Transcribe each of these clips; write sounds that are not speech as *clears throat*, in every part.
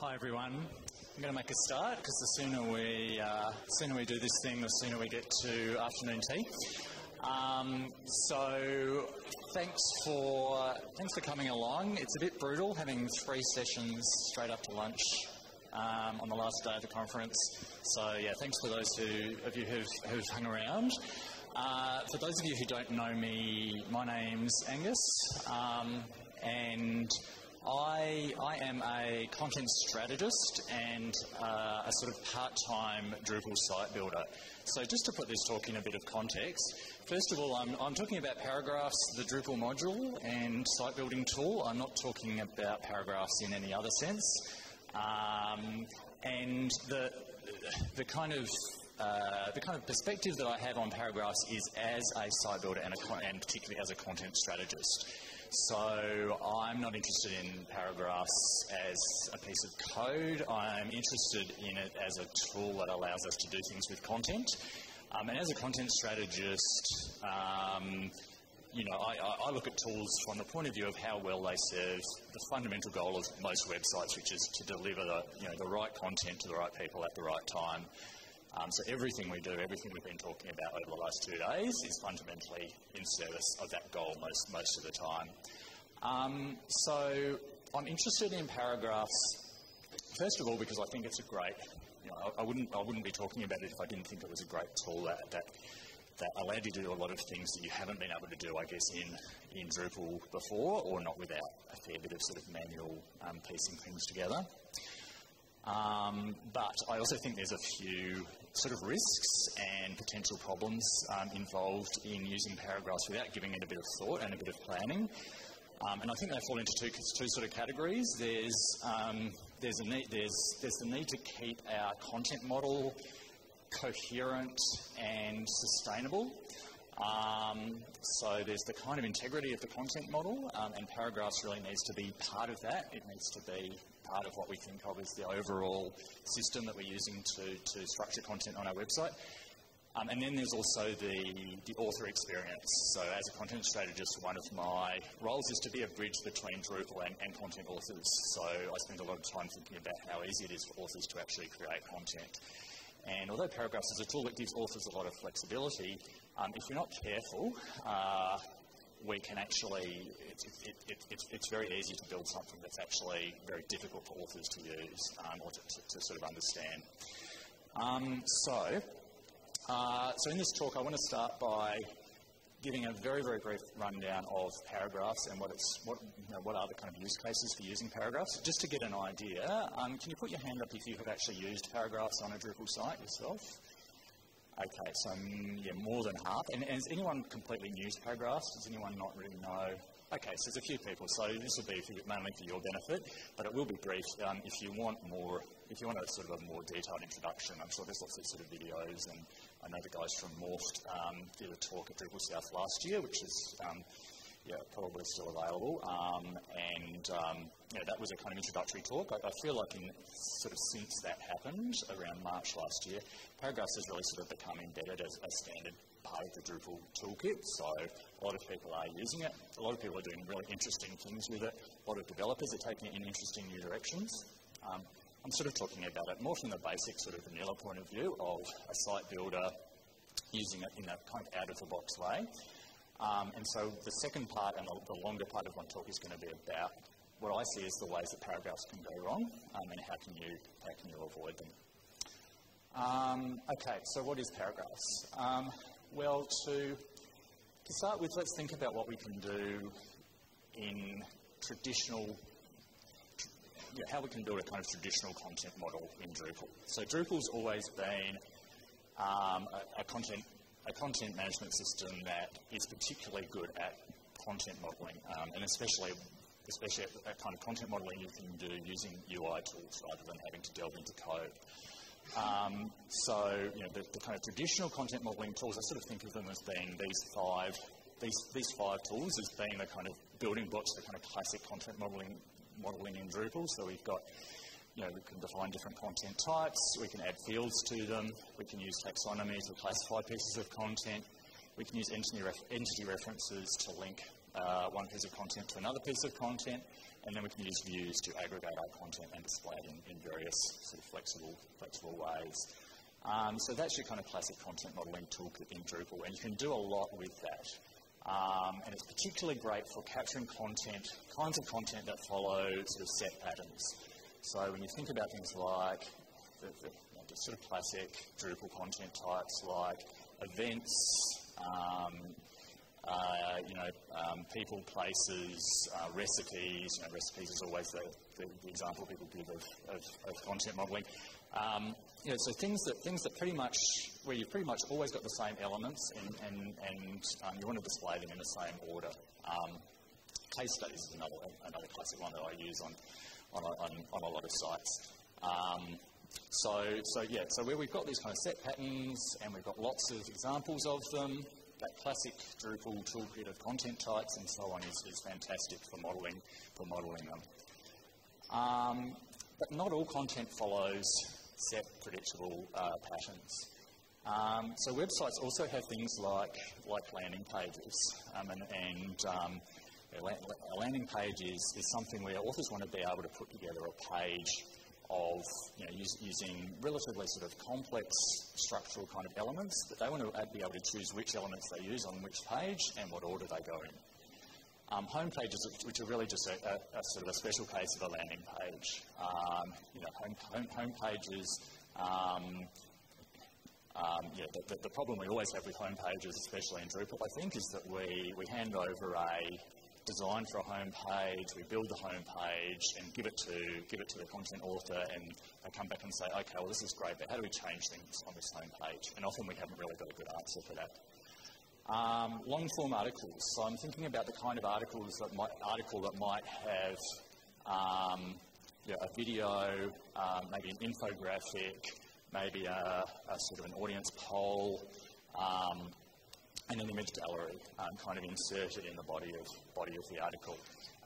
Hi everyone. I'm going to make a start because the sooner we uh, sooner we do this thing, the sooner we get to afternoon tea. Um, so thanks for thanks for coming along. It's a bit brutal having three sessions straight to lunch um, on the last day of the conference. So yeah, thanks for those who, of you who've, who've hung around. Uh, for those of you who don't know me, my name's Angus, um, and I, I am a content strategist and uh, a sort of part-time Drupal site builder. So just to put this talk in a bit of context, first of all, I'm, I'm talking about Paragraphs, the Drupal module and site building tool. I'm not talking about Paragraphs in any other sense. Um, and the, the kind of uh, the kind of perspective that I have on paragraphs is as a site builder and, a, and particularly as a content strategist. So I'm not interested in paragraphs as a piece of code. I'm interested in it as a tool that allows us to do things with content. Um, and as a content strategist, um, you know, I, I, look at tools from the point of view of how well they serve the fundamental goal of most websites, which is to deliver the, you know, the right content to the right people at the right time. Um, so everything we do, everything we've been talking about over the last two days is fundamentally in service of that goal most, most of the time. Um, so I'm interested in paragraphs, first of all, because I think it's a great, you know, I, I, wouldn't, I wouldn't be talking about it if I didn't think it was a great tool that, that, that allowed you to do a lot of things that you haven't been able to do, I guess, in, in Drupal before, or not without a fair bit of sort of manual um, piecing things together. Um, but I also think there's a few sort of risks and potential problems um, involved in using paragraphs without giving it a bit of thought and a bit of planning. Um, and I think they fall into two, two sort of categories. There's, um, there's, a need, there's, there's the need to keep our content model coherent and sustainable. Um, so there's the kind of integrity of the content model, um, and paragraphs really needs to be part of that. It needs to be part of what we think of as the overall system that we're using to, to structure content on our website. Um, and then there's also the, the author experience. So as a content strategist, one of my roles is to be a bridge between Drupal and, and content authors. So I spend a lot of time thinking about how easy it is for authors to actually create content. And although Paragraphs is a tool that gives authors a lot of flexibility, um, if you're not careful, uh, we can actually, it, it, it, it's, it's very easy to build something that's actually very difficult for authors to use um, or to, to, to, sort of understand. Um, so, uh, so in this talk, I want to start by giving a very, very brief rundown of paragraphs and what, it's, what, you know, what are the kind of use cases for using paragraphs. Just to get an idea, um, can you put your hand up if you have actually used paragraphs on a Drupal site yourself? Okay, so mm, yeah, more than half. And, and is anyone completely new to paragraphs? Does anyone not really know? Okay, so there's a few people. So this will be for, mainly for your benefit, but it will be brief. Um, if you want more, if you want a sort of a more detailed introduction, I'm sure there's lots of sort of videos, and I know the guys from Morpht um, did a talk at Drupal South last year, which is um, yeah, probably still available. Um, and um, know, that was a kind of introductory talk. I, I, feel like in sort of since that happened around March last year, Paragraphs has really sort of become embedded as a standard part of the Drupal toolkit. So a lot of people are using it. A lot of people are doing really interesting things with it. A lot of developers are taking it in interesting new directions. Um, I'm sort of talking about it more from the basic sort of vanilla point of view of a site builder using it in a kind of out of the box way. Um, and so the second part and the, longer part of my talk is going to be about what I see as the ways that paragraphs can go wrong um, and how can you how can you avoid them. Um, okay, so what is paragraphs? Um, well, to to start with, let's think about what we can do in traditional how we can build a kind of traditional content model in Drupal. So Drupal's always been um, a, a, content a content management system that is particularly good at content modeling, um, and especially especially at, kind of content modeling you can do using UI tools rather than having to delve into code. Um, so, you know, the, the, kind of traditional content modeling tools, I sort of think of them as being these five, these, these five tools as being the kind of building blocks, the kind of classic content modeling, modeling in Drupal. So we've got you know, we can define different content types, we can add fields to them, we can use taxonomy to classify pieces of content, we can use entity, ref entity references to link uh, one piece of content to another piece of content, and then we can use views to aggregate our content and display it in, in various sort of flexible, flexible ways. Um, so that's your kind of classic content modeling toolkit in Drupal, and you can do a lot with that. Um, and it's particularly great for capturing content, kinds of content that follow sort of set patterns. So when you think about things like the, the, the sort of classic Drupal content types like events, um, uh, you know, um, people, places, uh, recipes. You know, recipes is always the, the, the example people give of, of, of content modeling. Um, you know, so things that things that pretty much where you've pretty much always got the same elements and and, and um, you want to display them in the same order. Um, case studies is another another classic one that I use on on, on, on a lot of sites. Um, so, so yeah, so where we've got these kind of set patterns and we've got lots of examples of them, that classic Drupal toolkit of content types and so on is, is fantastic for modeling, for modeling them. Um, but not all content follows set predictable uh, patterns. Um, so websites also have things like, like landing pages, um, and, and um, a landing page is, is something where authors want to be able to put together a page of you know, use, using relatively sort of complex structural kind of elements, but they want to be able to choose which elements they use on which page and what order they go in. Um, home pages, which are really just a, a, a, sort of a special case of a landing page. Um, you know, home, home, home pages, um, um yeah, the, the, problem we always have with home pages, especially in Drupal, I think, is that we, we hand over a, design for a home page, we build the home page and give it to give it to the content author, and they come back and say, okay, well this is great, but how do we change things on this home page? And often we haven't really got a good answer for that. Um, long form articles. So I'm thinking about the kind of articles that might, article that might have um, know, a video, um, maybe an infographic, maybe a, a, sort of an audience poll, um, and an image gallery um, kind of inserted in the body of, body of the article.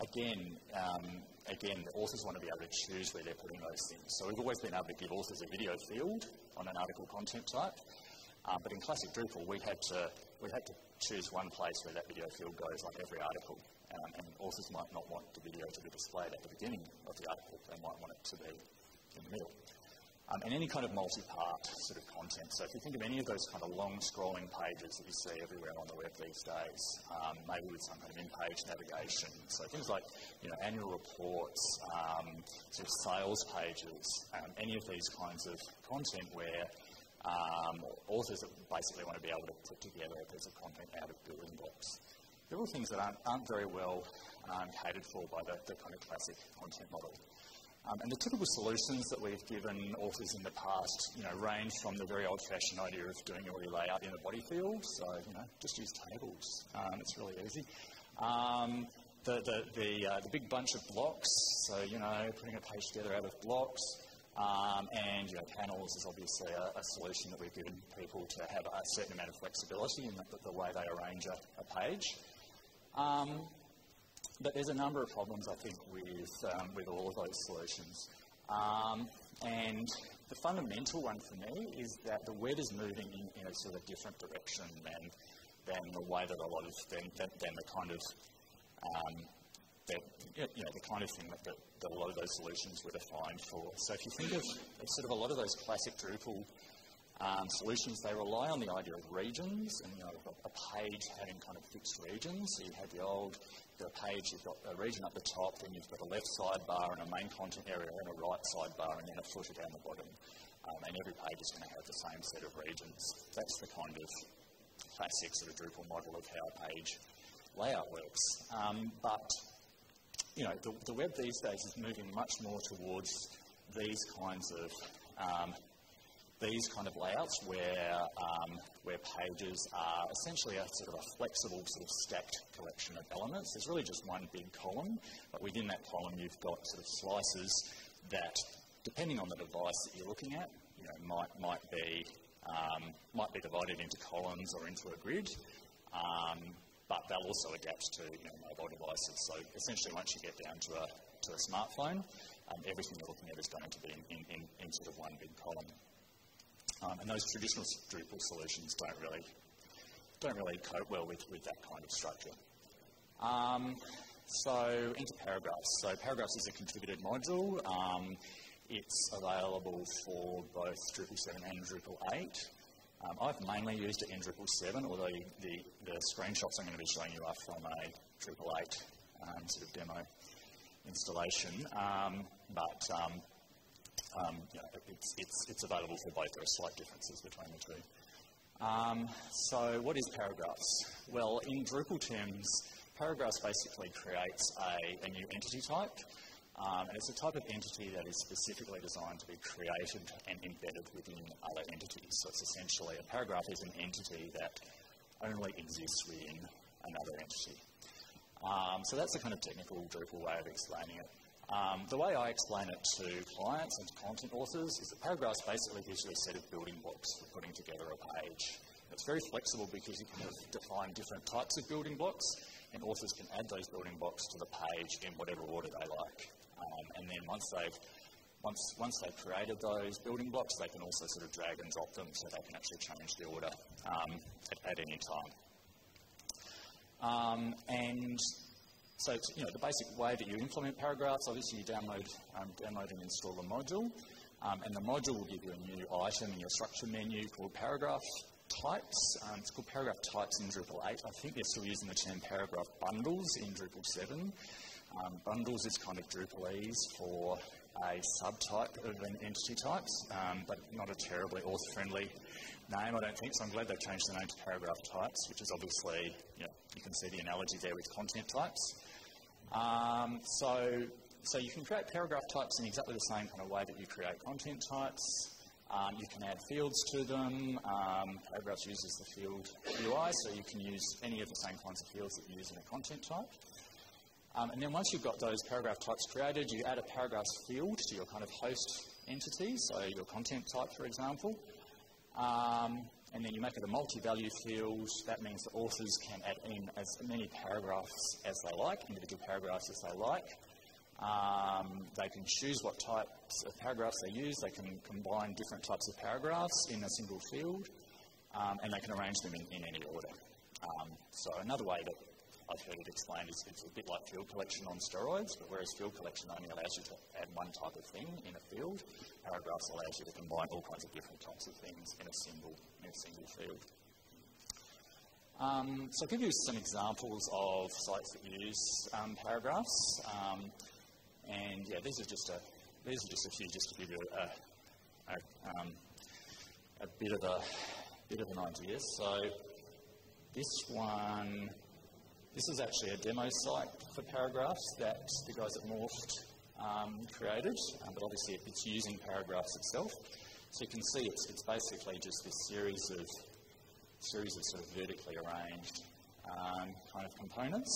Again, um, again, the authors want to be able to choose where they're putting those things. So we've always been able to give authors a video field on an article content type, um, but in classic Drupal, we had to we had to choose one place where that video field goes, like every article. Um, and authors might not want the video to be displayed at the beginning of the article; they might want it to be in the middle um, and any kind of multi-part sort of content. So if you think of any of those kind of long scrolling pages that you see everywhere on the web these days, um, maybe with some kind of in-page navigation, so things like you know annual reports, um, sort of sales pages, um, any of these kinds of content where um, authors basically want to be able to put together a piece of content out of building blocks. They're all things that aren't, aren't very well um, catered for by the, the kind of classic content model. Um, and the typical solutions that we've given authors in the past, you know, range from the very old-fashioned idea of doing a layout in a body field, so, you know, just use tables. Um, it's really easy. Um, the, the, the, uh, the, big bunch of blocks, so, you know, putting a page together out of blocks, um, and, you know, panels is obviously a, a, solution that we've given people to have a certain amount of flexibility in the, the way they arrange a, a page. But there's a number of problems, I think, with, um, with all of those solutions. Um, and the fundamental one for me is that the web is moving in, in a sort of different direction than, than the way that a lot of, than, than the kind of, um, that, you know, the kind of thing that, that, that, a lot of those solutions were defined for. So if you think of, of sort of a lot of those classic Drupal um, solutions, they rely on the idea of regions and you know, a page having kind of fixed regions. So you have the old the page, you've got a region up the top, then you've got a left sidebar and a main content area and a right sidebar and then a footer down the bottom. Um, and every page is going to have the same set of regions. That's the kind of classic sort of Drupal model of how a page layout works. Um, but you know, the, the, web these days is moving much more towards these kinds of um, these kind of layouts where, um, where pages are essentially a sort of a flexible sort of stacked collection of elements. There's really just one big column, but within that column you've got sort of slices that, depending on the device that you're looking at, you know, might, might, be, um, might be divided into columns or into a grid. Um, but they'll also adapt to you know, mobile devices. So essentially, once you get down to a, to a smartphone, um, everything you're looking at is going to be in, in, in, sort of one big column. Um, and those traditional Drupal solutions don't really, don't really cope well with, with that kind of structure. Um, so into paragraphs. So paragraphs is a contributed module. Um, it's available for both Drupal 7 and Drupal 8. Um, I've mainly used it in Drupal 7, although the, the screenshots I'm going to be showing you are from a Drupal 8 um, sort of demo installation. Um, but um, you know, it's, it's, it's, available for both. There are slight differences between the two. Um, so what is paragraphs? Well, in Drupal terms, paragraphs basically creates a, a new entity type. Um, and it's a type of entity that is specifically designed to be created and embedded within other entities. So it's essentially a paragraph is an entity that only exists within another entity. Um, so that's a kind of technical Drupal way of explaining it. Um, the way I explain it to clients and to content authors is that paragraphs basically gives you a set of building blocks for putting together a page. It's very flexible because you can define different types of building blocks and authors can add those building blocks to the page in whatever order they like. Um, and then once they've once, once they've created those building blocks, they can also sort of drag and drop them so they can actually change the order um, at, at, any time. Um, and so, you know, the basic way that you implement paragraphs, obviously you download, um, download and install the module, um, and the module will give you a new item in your structure menu called paragraph types. Um, it's called paragraph types in Drupal 8. I think they're still using the term paragraph bundles in Drupal 7. Um, bundles is kind of Drupalese for a subtype of an entity type, um, but not a terribly author-friendly name, I don't think. So I'm glad they've changed the name to paragraph types, which is obviously, you, know, you can see the analogy there with content types. Um, so, so you can create paragraph types in exactly the same kind of way that you create content types. Um, you can add fields to them. Um, paragraphs uses the field UI, so you can use any of the same kinds of fields that you use in a content type. Um, and then once you've got those paragraph types created, you add a paragraph field to your kind of host entity, so your content type, for example. Um, and then you make it a multi-value field. That means the authors can add in as many paragraphs as they like, individual paragraphs as they like. Um, they can choose what types of paragraphs they use. They can combine different types of paragraphs in a single field, um, and they can arrange them in, in any order. Um, so another way that I've heard it explained it's a bit like field collection on steroids, but whereas field collection only allows you to add one type of thing in a field, paragraphs allows you to combine all kinds of different types of things in a single, in a single field. Um, so I'll give you some examples of sites that use um, paragraphs. Um, and yeah, these are just a these are just a few just to give you a, a, um, a bit of a bit of an idea. So this one this is actually a demo site for paragraphs that the guys at Morpht um, created, um, but obviously it's using paragraphs itself. So you can see it's, it's basically just this series of series of sort of vertically arranged um, kind of components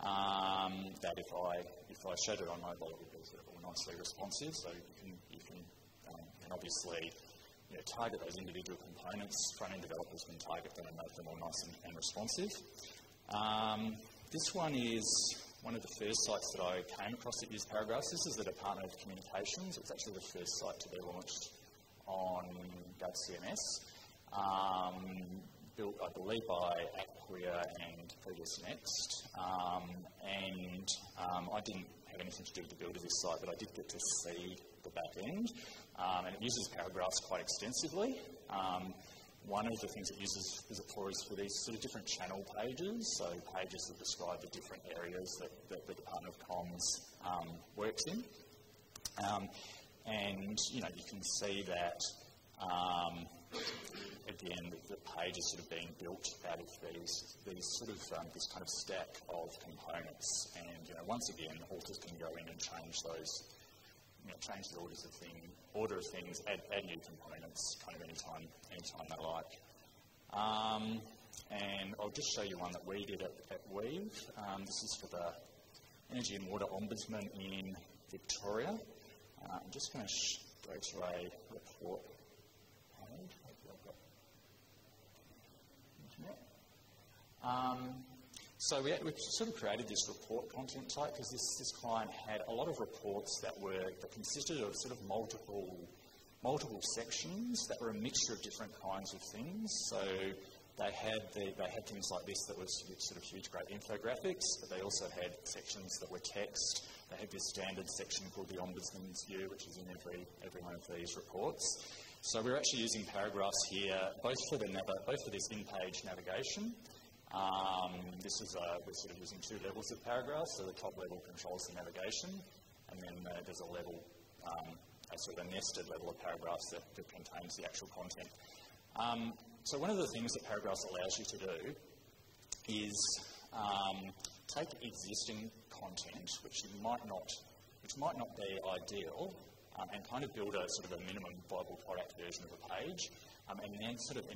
um, that if I if I showed it on mobile, it would be sort of nicely responsive. So you can you can, um, can obviously you know, target those individual components. Front-end developers can target them and make them all nice and, and responsive. Um, this one is one of the first sites that I came across that used paragraphs. This is the Department of Communications. It's actually the first site to be launched on GovCMS. Um, built, I believe, by Acquia and Previous Next. Um, and um, I didn't have anything to do with the build of this site, but I did get to see the back end. Um, and it uses paragraphs quite extensively. One of the things it uses is it for is for these sort of different channel pages, so pages that describe the different areas that, that the Department of Comms um, works in. Um, and, you know, you can see that, um, again, the, the, page is sort of being built out of these, these sort of, um, this kind of stack of components. And, you know, once again, authors can go in and change those you know, change the orders of thing, order of things, add, add new components kind of anytime, anytime they like. Um, and I'll just show you one that we did at, at Weave. Um, this is for the Energy and Water Ombudsman in Victoria. Uh, I'm just going to go to a report. Um, so we, we sort of created this report content type because this, this client had a lot of reports that were that consisted of sort of multiple multiple sections that were a mixture of different kinds of things. So they had the, they had things like this that was sort of huge, great infographics, but they also had sections that were text. They had this standard section called the Ombudsman's View, which is in every every one of these reports. So we're actually using paragraphs here, both for the both for this in-page navigation. Um, this is uh, we're sort of using two levels of paragraphs. So the top level controls the navigation, and then uh, there's a level, um, a sort of a nested level of paragraphs that, that contains the actual content. Um, so one of the things that Paragraphs allows you to do is um, take existing content, which you might not, which might not be ideal, um, and kind of build a sort of a minimum viable product version of a page, um, and then sort of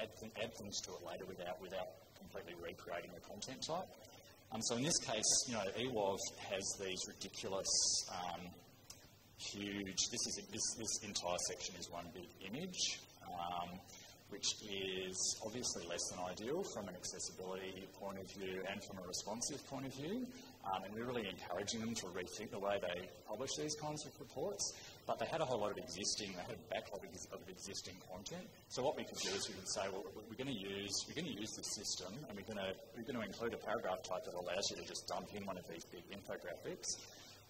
add, th- add, things to it later without, without completely recreating the content type. Um, so in this case, you know, eWOV has these ridiculous, um, huge. This is this, this entire section is one big image. Um, which is obviously less than ideal from an accessibility point of view and from a responsive point of view. Um, and we're really encouraging them to rethink the way they publish these kinds of reports. But they had a whole lot of existing, they had a backlog of existing content. So what we could do is we could say, well, we're going to use we're going to use this system, and we're going to we're going to include a paragraph type that allows you to just dump in one of these big infographics.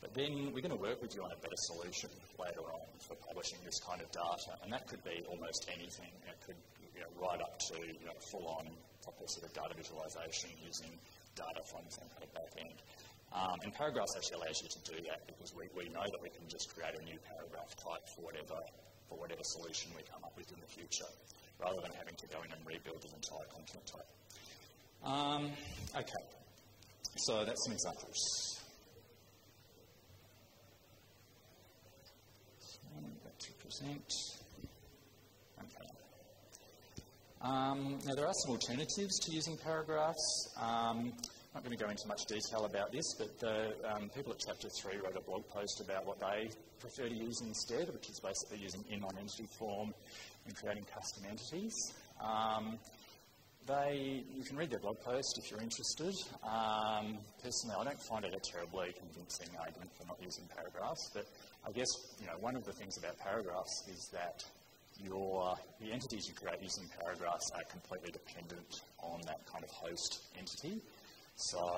But then we're going to work with you on a better solution later on for publishing this kind of data, and that could be almost anything. It could you know, right up to you know, full-on proper sort of data visualization using data from some kind of back end. Um, and Paragraphs actually allows you to do that because we, we know that we can just create a new paragraph type for whatever, for whatever solution we come up with in the future, rather than having to go in and rebuild the entire content type. Um, okay, so that's some examples. Okay. Um, now, there are some alternatives to using paragraphs. Um, I'm not going to go into much detail about this, but the um, people at Chapter 3 wrote a blog post about what they prefer to use instead, which is basically using inline entity form and creating custom entities. Um, they, you can read their blog post if you're interested. Um, personally, I don't find it a terribly convincing argument for not using paragraphs, but I guess you know one of the things about paragraphs is that your the entities you create using paragraphs are completely dependent on that kind of host entity. So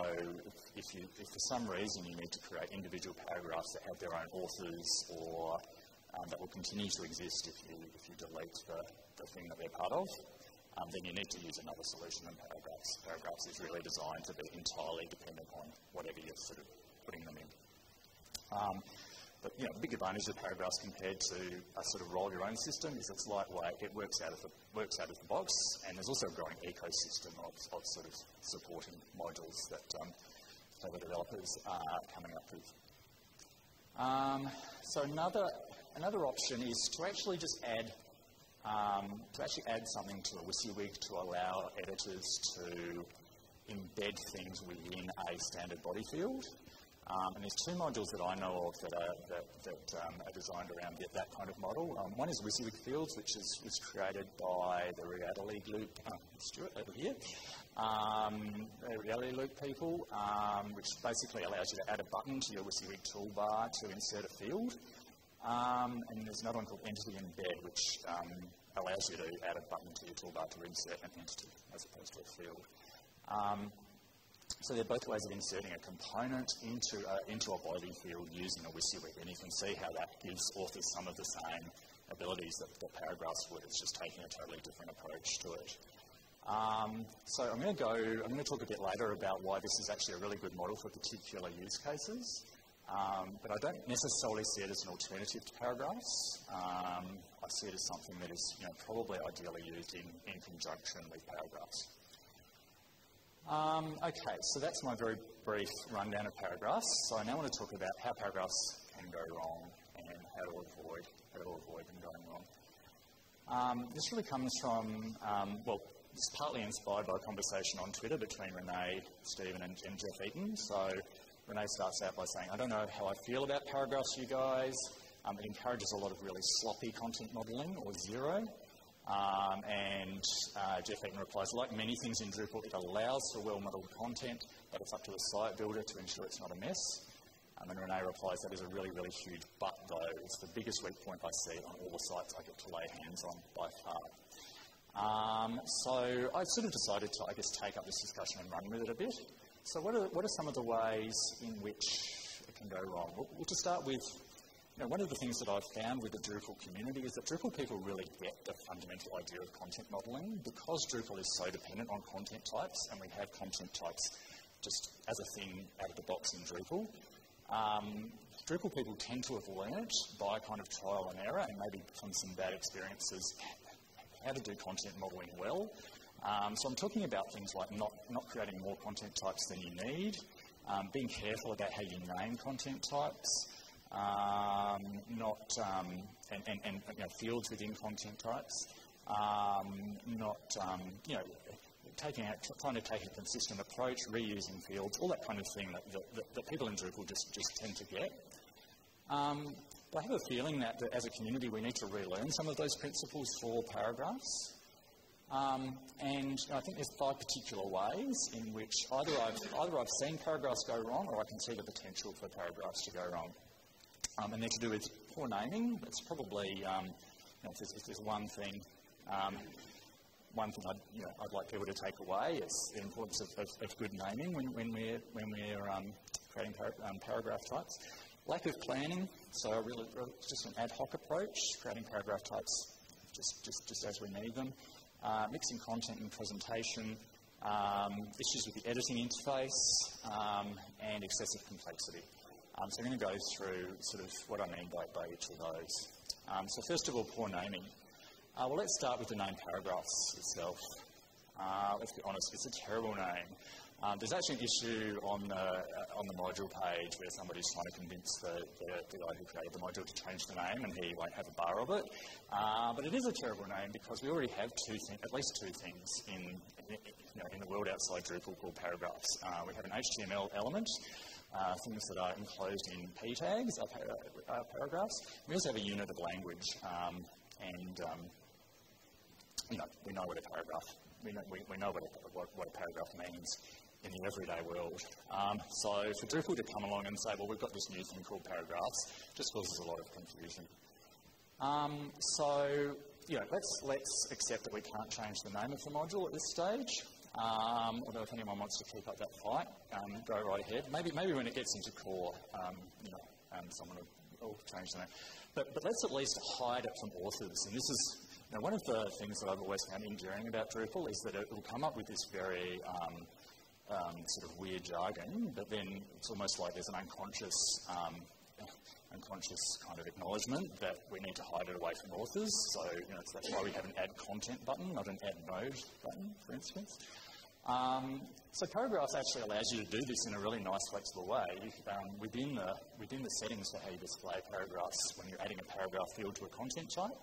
if, you, if for some reason you need to create individual paragraphs that have their own authors or um, that will continue to exist if you, if you delete the, the thing that they're part of, um, then you need to use another solution than paragraphs. Paragraphs is really designed to be entirely dependent on whatever you're sort of putting them in. Um, but you know, big advantage of paragraphs compared to a sort of roll your own system is it's lightweight, it works out of the works out of the box, and there's also a growing ecosystem of, of sort of supporting modules that um, the developers are coming up with. Um, so another another option is to actually just add um, to actually add something to a WYSIWYG to allow editors to embed things within a standard body field. Um, and there's two modules that I know of that are, that, that, um, are designed around that kind of model. Um, one is WYSIWYG Fields, which is, was created by the Reality Loop, uh, Stuart over here, um, the Reality Loop people, um, which basically allows you to add a button to your WYSIWYG toolbar to insert a field. Um, and there's another one called Entity Embed, which allows you to add a button to your toolbar to insert an entity as opposed to a field. So they're both ways of inserting a component into a, into a body field using a WYSIWYG, and you can see how that gives authors some of the same abilities that, the paragraphs would. It's just taking a totally different approach to it. Um, so I'm going to go, I'm going to talk a bit later about why this is actually a really good model for particular use cases. Um, but I don't necessarily see it as an alternative to paragraphs. Um, I see it as something that is you know, probably ideally used in, in conjunction with paragraphs. Um, okay, so that's my very brief rundown of paragraphs. So I now want to talk about how paragraphs can go wrong and how to avoid, how to avoid them going wrong. Um, this really comes from, um, well, it's partly inspired by a conversation on Twitter between Renee, Stephen, and, and Jeff Eaton. So Renee starts out by saying, I don't know how I feel about paragraphs, you guys. Um, it encourages a lot of really sloppy content modeling or zero. Um, and uh, Jeff Eaton replies, like many things in Drupal, it allows for well-modeled content, but it's up to the site builder to ensure it's not a mess. Um, and Renee replies, that is a really, really huge but, though. It's the biggest weak point I see on all the sites I get to lay hands on by far. Um, so I sort of decided to, I guess, take up this discussion and run with it a bit. So what are, what are some of the ways in which it can go wrong? Well, well to start with, one of the things that I've found with the Drupal community is that Drupal people really get the fundamental idea of content modeling because Drupal is so dependent on content types and we have content types just as a thing out of the box in Drupal. Um, Drupal people tend to have learnt by kind of trial and error and maybe from some bad experiences how to do content modeling well. Um, so I'm talking about things like not, not creating more content types than you need, um, being careful about how you name content types, um, not um, and, and, and you know, fields within content types, um, not um, you know taking out, trying to take a consistent approach, reusing fields, all that kind of thing that, that, that people in Drupal just, just tend to get. Um, but I have a feeling that, that, as a community we need to relearn some of those principles for paragraphs. Um, and I think there's five particular ways in which either I've, either I've seen paragraphs go wrong or I can see the potential for paragraphs to go wrong. Um, and they're to do with poor naming. It's probably, um, you know, if there's, if there's, one thing, um, one thing I'd, you know, I'd, like people to take away is the importance of, of, of good naming when, when we're, when we're um, creating par- um, paragraph types. Lack of planning, so really, just an ad hoc approach, creating paragraph types just, just, just as we need them. Uh, mixing content and presentation, um, issues with the editing interface, um, and excessive complexity. Um, so I'm going to go through sort of what I mean by, by each of those. Um, so first of all, poor naming. Uh, well, let's start with the name paragraphs itself. Uh, let's be honest, it's a terrible name. Um, there's actually an issue on the, uh, on the module page where somebody's trying to convince the, the, the, guy who created the module to change the name and he won't have a bar of it. Uh, but it is a terrible name because we already have two at least two things in, in, you know, in the world outside Drupal called paragraphs. Uh, we have an HTML element, uh, things that are enclosed in p tags are, par- are paragraphs. We also have a unit of language, um, and um, you know, we know what a paragraph we know, we, we know what, a, what, what, a paragraph means in the everyday world. Um, so for Drupal to come along and say, well, we've got this new thing called paragraphs, just causes a lot of confusion. Um, so, you know, let's, let's accept that we can't change the name of the module at this stage. Um, although if anyone wants to keep up that fight, um, go right ahead. Maybe, maybe when it gets into core, um, you know, um, someone will, will change the name. But, but let's at least hide it from authors. And this is you know, one of the things that I've always found endearing about Drupal is that it will come up with this very um, um, sort of weird jargon, but then it's almost like there's an unconscious unconscious kind of acknowledgement that we need to hide it away from authors. So you know, that's why we have an add content button, not an add node button, for instance. Um, so paragraphs actually allows you to do this in a really nice, flexible way. Um, within, the, within the settings for how you display paragraphs, when you're adding a paragraph field to a content type,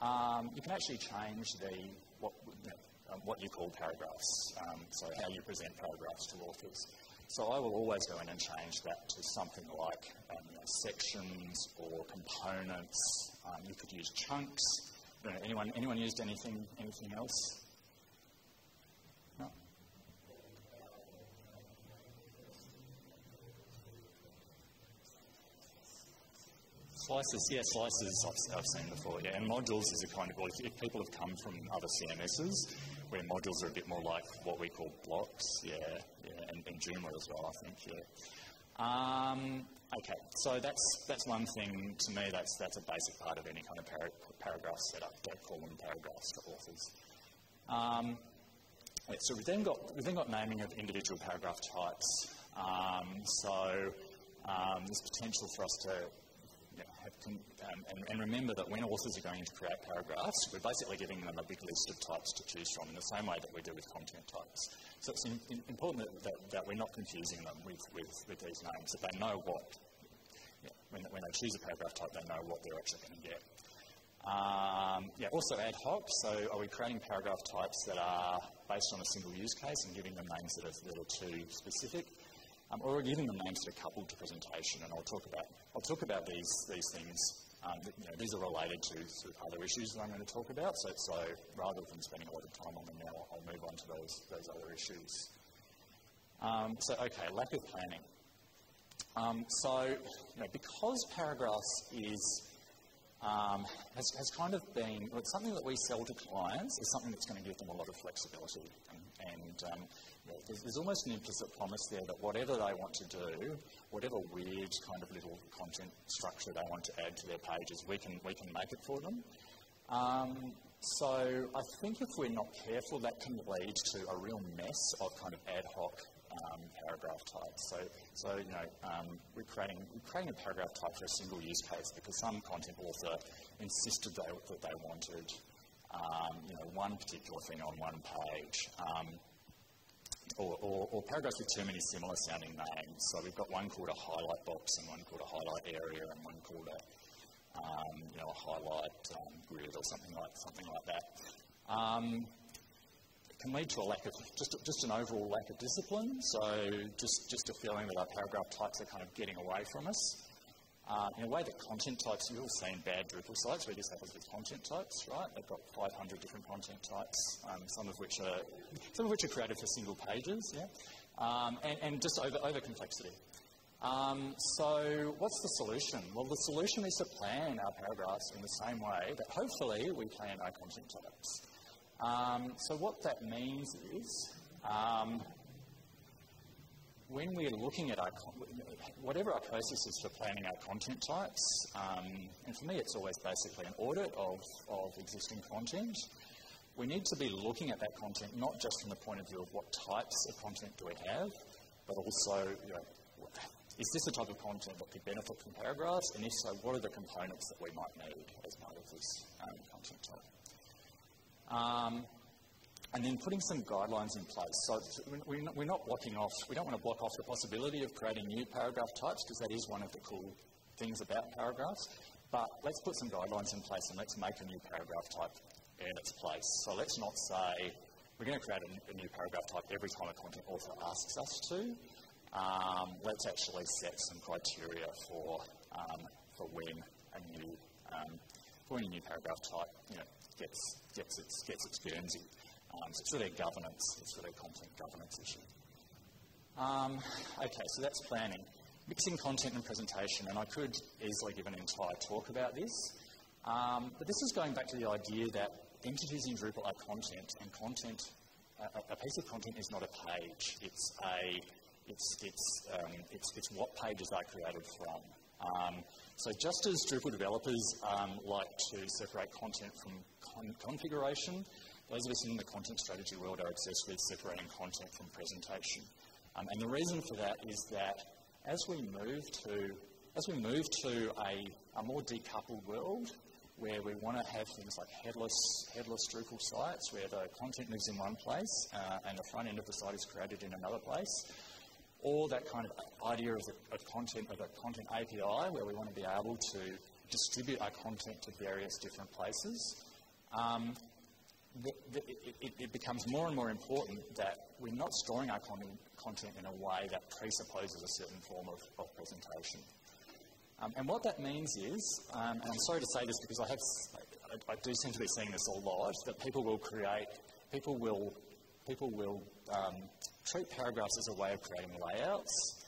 um, you can actually change the what, you know, um, what you call paragraphs, um, so how you present paragraphs to authors. So I will always go in and change that to something like um, you know, sections or components. Um, you could use chunks. Know, anyone, anyone used anything, anything else? Slices, yeah, slices I've, I've, seen before, yeah. And modules is a kind of, well, if, if people have come from other CMSs, where modules are a bit more like what we call blocks, yeah, yeah and, and Joomla as well, I think, yeah. Um, okay, so that's that's one thing to me. That's that's a basic part of any kind of par- paragraph setup. Don't call them paragraphs to authors. Um, so we've then got we've then got naming of individual paragraph types. Um, so um, there's potential for us to um, and, and, remember that when authors are going to create paragraphs, we're basically giving them a big list of types to choose from in the same way that we do with content types. So it's in, in, important that, that, that, we're not confusing them with, with, with these names, that they know what, yeah, when, when they choose a paragraph type, they know what they're actually going to get. Um, yeah, also ad hoc. So, are we creating paragraph types that are based on a single use case and giving them names that are, that are too specific? Um, or giving the names that are coupled to presentation. And I'll talk about, I'll talk about these, these things. Um, you know, these are related to sort of other issues that I'm going to talk about. So, so rather than spending a lot of time on them now, I'll move on to those, those other issues. Um, so, okay, lack of planning. Um, so, you know, because paragraphs is um, has, has kind of been well, something that we sell to clients is something that's going to give them a lot of flexibility. And, and um, there's, there's, almost an implicit promise there that whatever they want to do, whatever weird kind of little content structure they want to add to their pages, we can, we can make it for them. Um, so I think if we're not careful, that can lead to a real mess of kind of ad hoc um, paragraph types. So, so you know, um, we're, creating, we're creating a paragraph type for a single use case because some content author insisted they, that they wanted, um, you know, one particular thing on one page. Um, or, or, or, paragraphs with too many similar sounding names. So we've got one called a highlight box and one called a highlight area and one called a, um, you know, a highlight um, grid or something like, something like that. Um, can lead to a lack of, just, just an overall lack of discipline. So just, just a feeling that our paragraph types are kind of getting away from us. Uh, in a way, the content types, you've all seen bad Drupal sites where this happens with content types, right? They've got 500 different content types, um, some of which are some of which are created for single pages, yeah, um, and, and, just over, over complexity. Um, so, what's the solution? Well, the solution is to plan our paragraphs in the same way that hopefully we plan our content types. Um, so what that means is, um, when we're looking at our, whatever our process is for planning our content types, um, and for me it's always basically an audit of, of existing content, we need to be looking at that content not just from the point of view of what types of content do we have, but also, you know, is this the type of content that could benefit from paragraphs? And if so, what are the components that we might need as part of this um, content type? Um, and then putting some guidelines in place. So we're not blocking off, we don't want to block off the possibility of creating new paragraph types because that is one of the cool things about paragraphs. But let's put some guidelines in place and let's make a new paragraph type in its place. So let's not say we're going to create a, new paragraph type every time a content author asks us to. Um, let's actually set some criteria for, um, for when a new um, for when a new paragraph type you know, gets, gets, its, gets its Guernsey. Um, so it's really a governance, it's really a content governance issue. Um, okay, so that's planning. Mixing content and presentation, and I could easily give an entire talk about this, um, but this is going back to the idea that entities in Drupal are content, and content, a, a piece of content is not a page, it's a, it's, it's, um, it's, it's what pages are created from. Um, so just as Drupal developers um, like to separate content from con configuration, those of us in the content strategy world are obsessed with separating content from presentation. Um, and the reason for that is that as we move to, as we move to a, a more decoupled world, where we want to have things like headless, headless Drupal sites, where the content lives in one place uh, and the front end of the site is created in another place, or that kind of idea of, the, of content, of a content API, where we want to be able to distribute our content to various different places, um, the, the, it, it, becomes more and more important that we're not storing our con content in a way that presupposes a certain form of, of presentation. Um, and what that means is, um, and I'm sorry to say this because I have, I, I, do seem to be seeing this a lot, that people will create, people will, people will um, treat paragraphs as a way of creating layouts.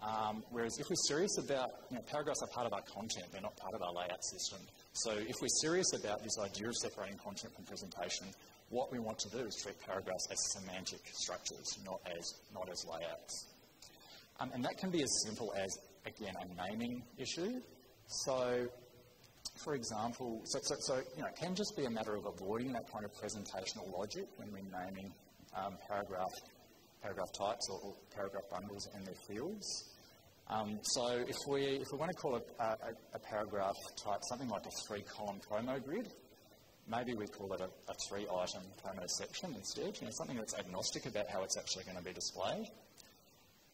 Um, whereas if we're serious about, you know, paragraphs are part of our content, they're not part of our layout system. So if we're serious about this idea of separating content from presentation, what we want to do is treat paragraphs as semantic structures, not as, not as layouts. Um, and that can be as simple as, again, a naming issue. So, for example, so, so, so you know, it can just be a matter of avoiding that kind of presentational logic when we're naming um, paragraph paragraph types or, or paragraph bundles and their fields. Um, so if we, if we want to call a, a, a paragraph type something like a three-column promo grid, maybe we call it a, a three-item promo section instead, you know, something that's agnostic about how it's actually going to be displayed.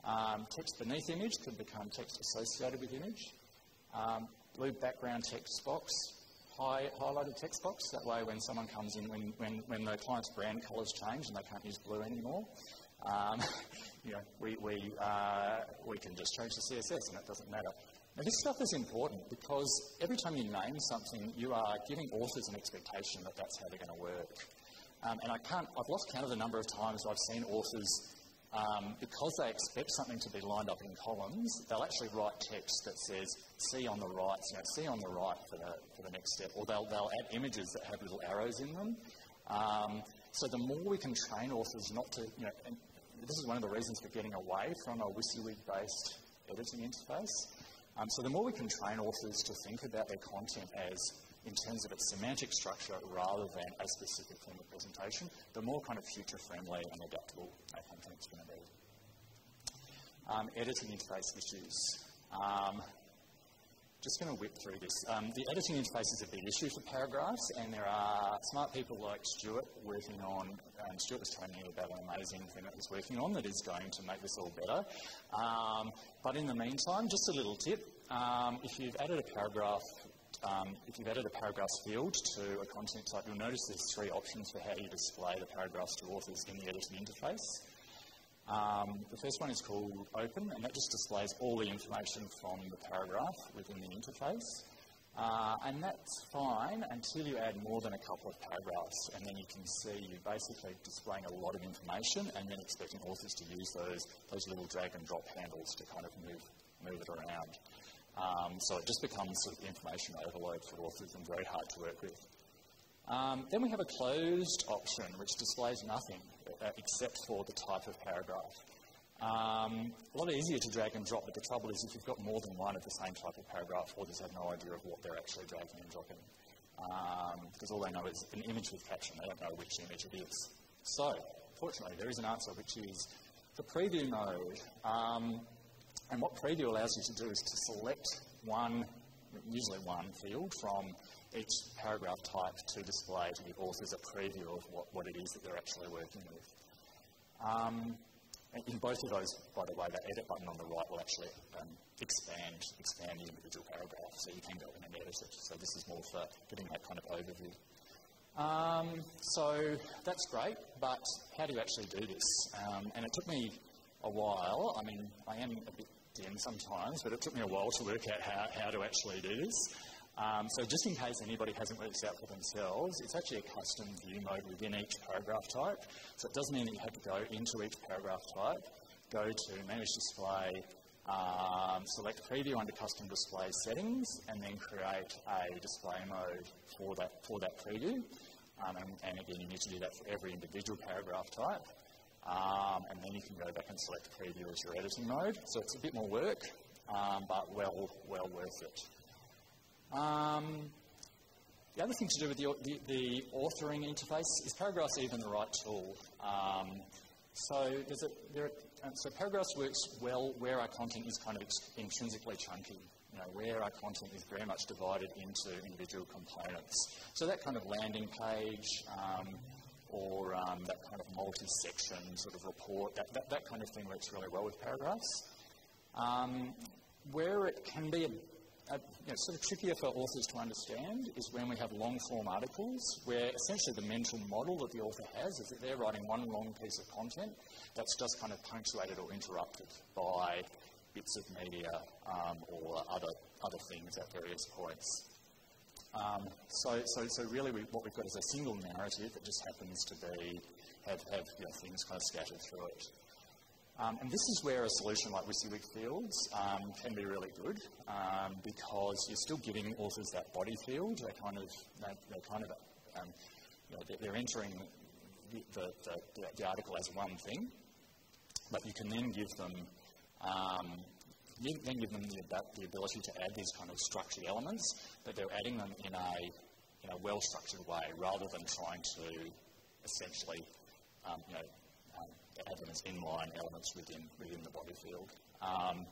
Um, text beneath image could become text associated with image. Um, blue background text box, high, highlighted text box. That way, when someone comes in, when, when, when the client's brand colours change and they can't use blue anymore, um, *laughs* you know, we, we, uh, we can just change the CSS and it doesn't matter. Now, this stuff is important because every time you name something, you are giving authors an expectation that that's how they're going to work. Um, and I can't, I've lost count of the number of times I've seen authors um, because they expect something to be lined up in columns, they'll actually write text that says C on the right, you know, C on the right for the, for the next step, or they'll, they'll add images that have little arrows in them. Um, so the more we can train authors not to, you know, this is one of the reasons for getting away from a WYSIWYG-based editing interface. Um, so the more we can train authors to think about their content as in terms of its semantic structure rather than a specific form of presentation, the more kind of future-friendly and adaptable our content's going to be. Um, editing interface issues. Um, just going to whip through this. Um, the editing interface is a big issue for paragraphs, and there are smart people like Stuart working on. Um, Stuart was telling me about an amazing thing that he's working on that is going to make this all better. Um, but in the meantime, just a little tip: um, if you've added a paragraph um, if you've added a paragraphs field to a content type, you'll notice there's three options for how you display the paragraphs to authors in the editing interface. Um, the first one is called Open, and that just displays all the information from the paragraph within the interface. Uh, and that's fine until you add more than a couple of paragraphs, and then you can see you're basically displaying a lot of information and then expecting authors to use those, those little drag and drop handles to kind of move, move it around. Um, so it just becomes sort of information overload for authors and very hard to work with. Um, then we have a closed option, which displays nothing uh, except for the type of paragraph. Um, a lot easier to drag and drop, but the trouble is if you've got more than one of the same type of paragraph, authors have no idea of what they're actually dragging and dropping. because um, all they know is an image with caption, they don't know which image it is. So, fortunately, there is an answer, which is the preview mode. Um, and what preview allows you to do is to select one, usually one field from each paragraph type to display to give authors a preview of what, what it is that they're actually working with. Um, in both of those, by the way, that edit button on the right will actually um, expand, expand the individual paragraph, so you can go in and edit it. So this is more for getting that kind of overview. Um, so that's great, but how do you actually do this? Um, and it took me a while. I mean, I am a bit dim sometimes, but it took me a while to work out how, how to actually do this. Um, so just in case anybody hasn't worked this out for themselves, it's actually a custom view mode within each paragraph type. So it does mean that you have to go into each paragraph type, go to Manage Display, um, select Preview under Custom Display Settings, and then create a display mode for that, for that preview. Um, and, and again, you need to do that for every individual paragraph type. Um, and then you can go back and select preview as your editing mode. So it's a bit more work, um, but well, well worth it. Um, the other thing to do with the, the, the, authoring interface is Paragraphs even the right tool. Um, so, a, there are, so Paragraphs works well where our content is kind of intrinsically chunky. You know, where our content is very much divided into individual components. So that kind of landing page, um, or um, that kind of multi-section sort of report, that, that, that, kind of thing works really well with paragraphs. Um, where it can be a, a, you know, sort of trickier for authors to understand is when we have long-form articles, where essentially the mental model that the author has is that they're writing one long piece of content that's just kind of punctuated or interrupted by bits of media um, or other, other things at various points. Um, so, so, so really we, what we've got is a single narrative that just happens to be, have, have you know, things kind of scattered through it. Um, and this is where a solution like WYSIWYG Fields um, can be really good um, because you're still giving authors that body field. They kind of, they, they kind of, um, you know, they're, entering the, the, the, the, article as one thing, but you can then give them um, then give them the, ability to add these kind of structured elements, but they're adding them in a, in a well-structured way rather than trying to essentially um, you know, um, add them as inline elements within, within the body field. Um,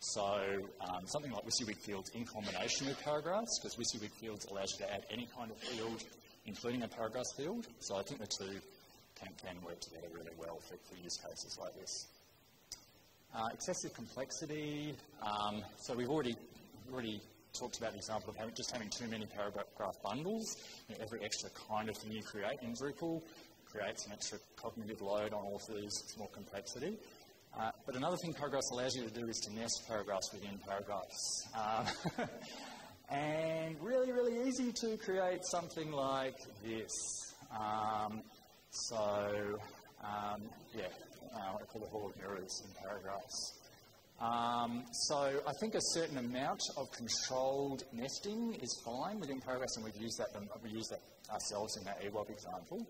so um, something like WYSIWYG fields in combination with paragraphs, because WYSIWYG fields allows you to add any kind of field, including a paragraphs field. So I think the two can, can work together really well for, for use cases like this. Uh, excessive complexity. Um, so we've already already talked about the example of having, just having too many paragraph bundles. You know, every extra kind of thing you create in Drupal creates an extra cognitive load on authors. It's more complexity. Uh, but another thing Paragraphs allows you to do is to nest paragraphs within paragraphs. Um, *laughs* and really, really easy to create something like this. Um, so, um, yeah, uh, call the hall of mirrors in paragraphs. Um, so I think a certain amount of controlled nesting is fine within paragraphs, and we've used that, we use that ourselves in that EWOB example.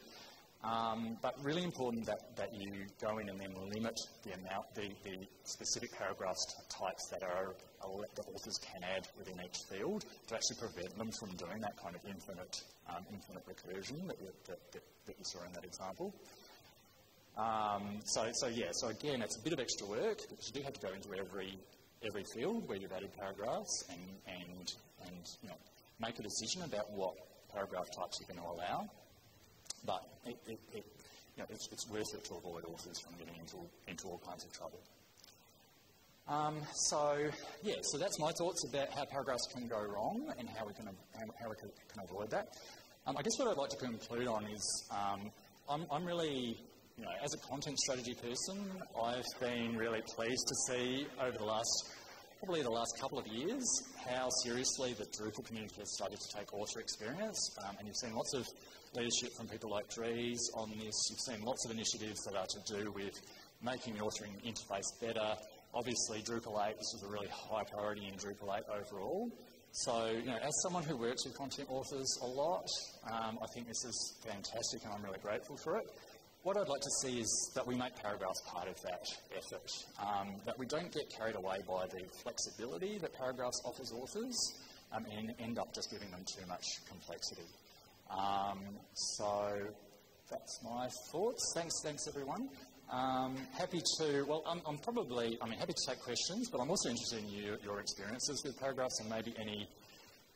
Um, but really important that, that you go in and then limit the amount, the, the specific paragraph types that are that authors can add within each field to actually prevent them from doing that kind of infinite, um, infinite recursion that that, that, that you saw in that example. Um, so, so yeah, so again, it's a bit of extra work because you do have to go into every every field where you've added paragraphs and and and you know make a decision about what paragraph types you're going to allow. But it, it, it, you know, it's, it's, worth it to avoid authors from getting into, into all kinds of trouble. Um, so, yeah, so that's my thoughts about how paragraphs can go wrong and how we can, how, we can, avoid that. Um, I guess what I'd like to conclude on is um, I'm, I'm really, you know, as a content strategy person, I've been really pleased to see over the last probably the last couple of years how seriously the Drupal community has started to take author experience. Um, and you've seen lots of leadership from people like Dries on this. You've seen lots of initiatives that are to do with making the authoring interface better. Obviously, Drupal 8, this is a really high priority in Drupal 8 overall. So, you know, as someone who works with content authors a lot, um, I think this is fantastic and I'm really grateful for it. What I'd like to see is that we make paragraphs part of that effort, um, that we don't get carried away by the flexibility that paragraphs offers authors um, and end up just giving them too much complexity. Um, so that's my thoughts. Thanks, thanks everyone. Um, happy to, well, I'm, I'm, probably, I mean, happy to take questions, but I'm also interested in you, your experiences with paragraphs and maybe any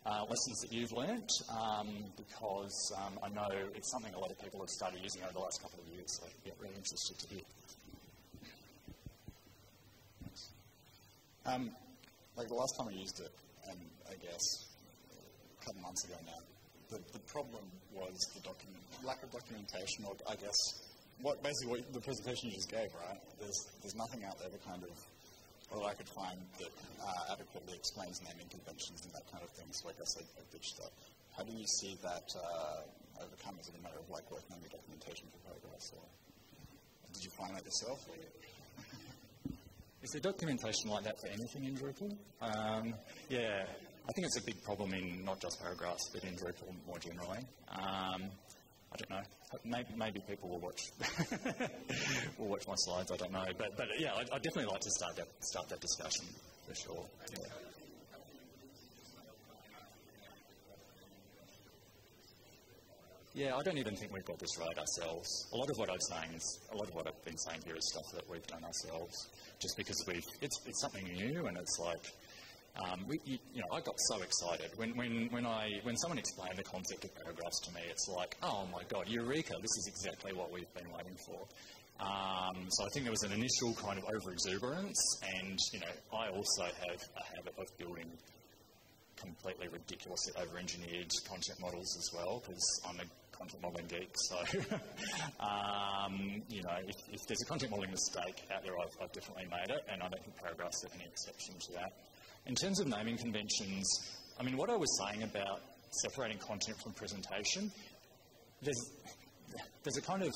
uh, lessons that you've learnt, um, because um, I know it's something a lot of people have started using over the last couple of years, so be really interested to hear. Um, like the last time I used it, and I guess a couple months ago now, the, the problem was the document, lack of documentation, or I guess what basically what the presentation you just gave, right? There's there's nothing out there to kind of, or I could find that uh, adequately explains naming conventions and that kind of thing. So I guess I, I ditched that. How do you see that uh, overcome? A matter of like working on the documentation for paragraphs, or did you find that yourself? *laughs* Is there documentation like that for anything in Drupal? Um, yeah, I think it's a big problem in not just paragraphs, but in Drupal more generally. Um, I don't know. Maybe, maybe people will watch *laughs* will watch my slides. I don't know, but but yeah, I'd, I'd definitely like to start that start that discussion for sure. Yeah. Yeah, I don't even think we've got this right ourselves. A lot of what I'm saying is, a lot of what I've been saying here is stuff that we've done ourselves, just because we've, it's, it's something new and it's like, um, we, you, you, know, I got so excited when, when, when, I, when someone explained the concept of paragraphs to me. It's like, oh my god, eureka! This is exactly what we've been waiting for. Um, so I think there was an initial kind of over exuberance, and you know, I also have a habit of building completely ridiculously over engineered content models as well because I'm a content modeling geek. So, *laughs* um, you know, if, if, there's a content modeling mistake out there, I've, I've, definitely made it, and I don't think paragraphs are any exception to that. In terms of naming conventions, I mean, what I was saying about separating content from presentation, there's, there's a kind of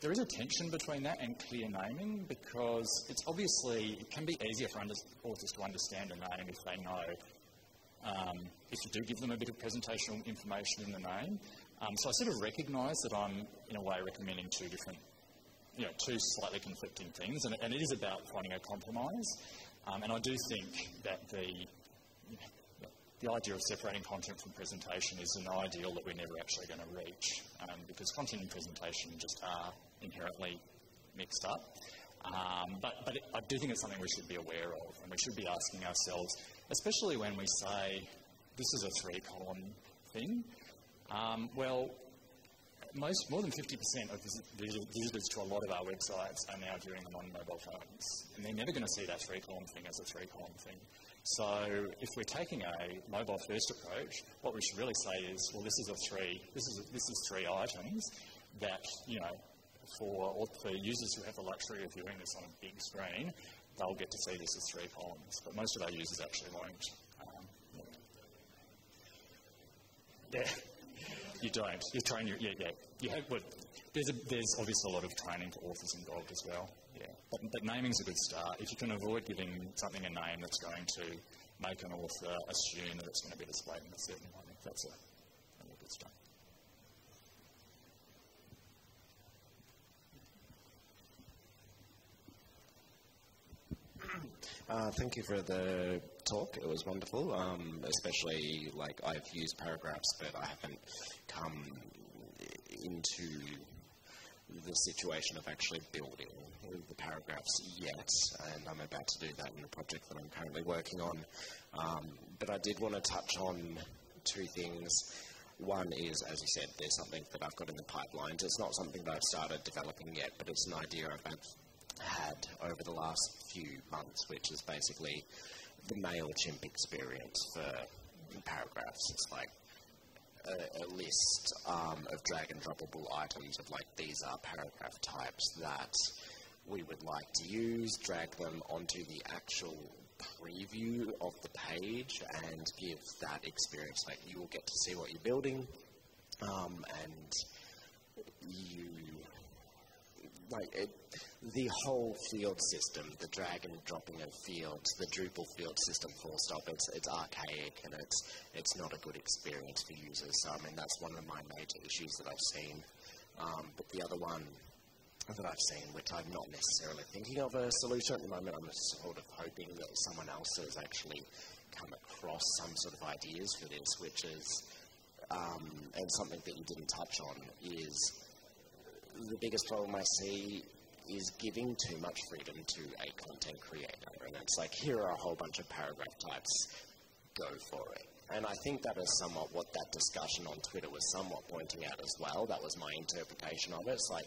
there is a tension between that and clear naming because it's obviously it can be easier for authors to understand a name if they know um, if you do give them a bit of presentational information in the name. Um, so I sort of recognise that I'm in a way recommending two different, you know, two slightly conflicting things, and, and it is about finding a compromise. Um, and I do think that the, the idea of separating content from presentation is an ideal that we're never actually going to reach um, because content and presentation just are inherently mixed up. Um, but, but it, I do think it's something we should be aware of and we should be asking ourselves, especially when we say this is a three column thing. Um, well, most, more than 50% of visitors to a lot of our websites are now doing them on mobile phones. And they're never going to see that three column thing as a three column thing. So if we're taking a mobile first approach, what we should really say is, well, this is a three, this is, a, this is three items that, you know, for, or for users who have the luxury of viewing this on a big screen, they'll get to see this as three columns. But most of our users actually won't. Um, yeah. You don't. You're trying your, yeah, yeah. You have, well, There's, a, there's obviously a lot of training for authors involved as well, yeah. But, but naming's a good start. If you can avoid giving something a name that's going to make an author assume that it's going to be displayed in a certain way, that's a, a good start. Uh, thank you for the talk. It was wonderful. Um, especially like I've used paragraphs, but I haven't come into the situation of actually building the paragraphs yet, and I'm about to do that in the project that I'm currently working on. Um, but I did want to touch on two things. One is, as you said, there's something that I've got in the pipelines. It's not something that I've started developing yet, but it's an idea I've had over the last few months, which is basically the MailChimp experience for paragraphs. It's like a, a list um, of drag and droppable items of like these are paragraph types that we would like to use, drag them onto the actual preview of the page and give that experience. Like you will get to see what you're building, um, and you like it, the whole field system, the drag and dropping of fields, the Drupal field system, full stop. It's it's archaic and it's it's not a good experience for users. So, I mean, that's one of my major issues that I've seen. Um, but the other one that I've seen, which I'm not necessarily thinking of a solution at the moment, I'm sort of hoping that someone else has actually come across some sort of ideas for this, which is, um, and something that you didn't touch on, is the biggest problem I see is giving too much freedom to a content creator. And it's like, here are a whole bunch of paragraph types, go for it. And I think that is somewhat what that discussion on Twitter was somewhat pointing out as well. That was my interpretation of it. It's like,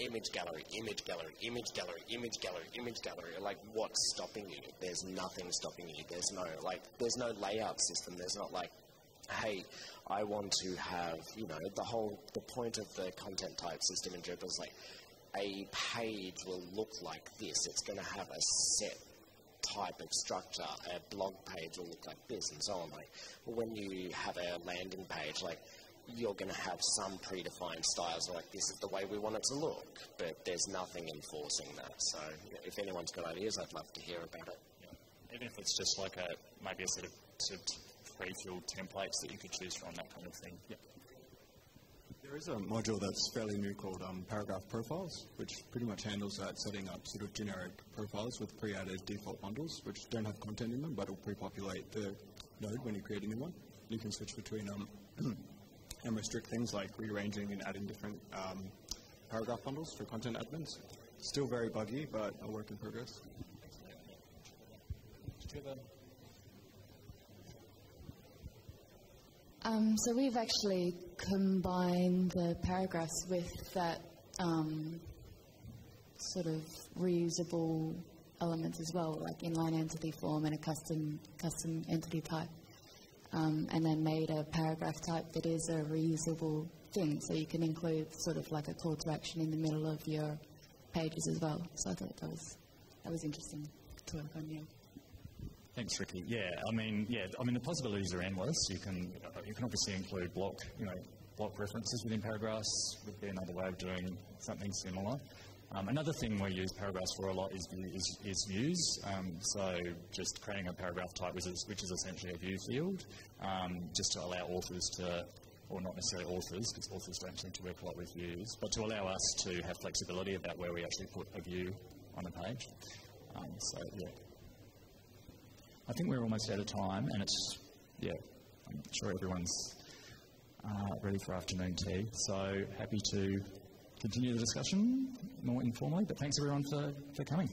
image gallery, image gallery, image gallery, image gallery, image gallery. Like, what's stopping you? There's nothing stopping you. There's no, like, there's no layout system. There's not like, hey, I want to have, you know, the whole, the point of the content type system in Drupal is like, a page will look like this. It's going to have a set type of structure. A blog page will look like this, and so on. Like when you have a landing page, like you're going to have some predefined styles. Like this is the way we want it to look, but there's nothing enforcing that. So if anyone's got ideas, I'd love to hear about it. Yeah. Even if it's just like a maybe a sort of pre-filled templates that you could choose from, that kind of thing. Yeah. There is a module that's fairly new called um, Paragraph Profiles, which pretty much handles that, setting up sort of generic profiles with pre-added default bundles, which don't have content in them, but will pre-populate the node when you create a new one. You can switch between um, *clears throat* and restrict things like rearranging and adding different um, paragraph bundles for content admins. Still very buggy, but a work in progress. Um, so we've actually combined the paragraphs with that um, sort of reusable elements as well, like inline entity form and a custom custom entity type, um, and then made a paragraph type that is a reusable thing. So you can include sort of like a call to action in the middle of your pages as well. So I thought that was that was interesting to work on. Yeah. Thanks, Ricky. Yeah, I mean, yeah, I mean the possibilities are endless. You can you can obviously include block, you know, block references within paragraphs would be another way of doing something similar. Um, another thing we use paragraphs for a lot is, is, is views. Um, so just creating a paragraph type, which is, which is essentially a view field, um, just to allow authors to, or not necessarily authors, because authors don't seem to work a lot with views, but to allow us to have flexibility about where we actually put a view on a page. Um, so yeah. I think we're almost out of time, and it's, yeah, I'm sure everyone's uh, ready for afternoon tea. So happy to continue the discussion more informally, but thanks everyone for, for coming.